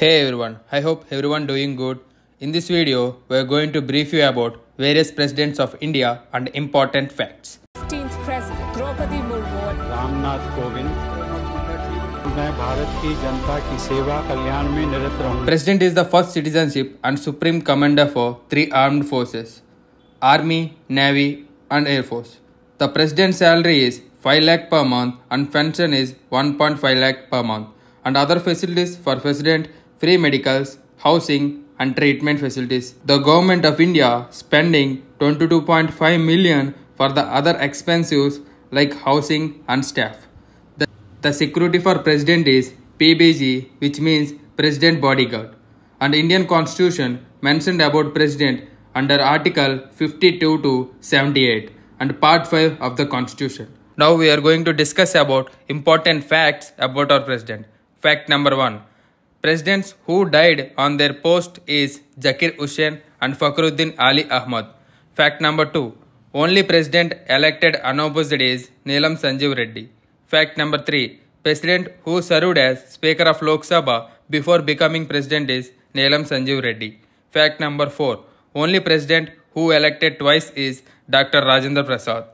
Hey everyone, I hope everyone doing good. In this video, we are going to brief you about various presidents of India and important facts. 16th President Draupadi Murmu Ramnath Kovind मैं भारत की जनता की सेवा कल्याण में निरत रहूंगा President is the first citizenship and supreme commander for three armed forces Army, Navy, and Air Force. The president's salary is 5 lakh per month and pension is 1.5 lakh per month. And other facilities for president free medicals, housing, and treatment facilities. The government of India spending 22.5 million for the other expenses like housing and staff. The, the security for president is PBG, which means President Bodyguard. And Indian Constitution mentioned about president under Article 52 to 78 and Part 5 of the Constitution. Now we are going to discuss about important facts about our president. Fact number 1. Presidents who died on their post is Zakir Hussain and Fakhruddin Ali Ahmad. Fact number 2. Only president elected unopposed is Neelam Sanjeev Reddy. Fact number 3. President who served as Speaker of Lok Sabha before becoming president is Neelam Sanjeev Reddy. Fact number 4. Only president who elected twice is Dr. Rajendra Prasad.